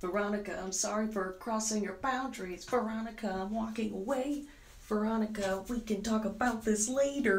Veronica, I'm sorry for crossing your boundaries. Veronica, I'm walking away. Veronica, we can talk about this later.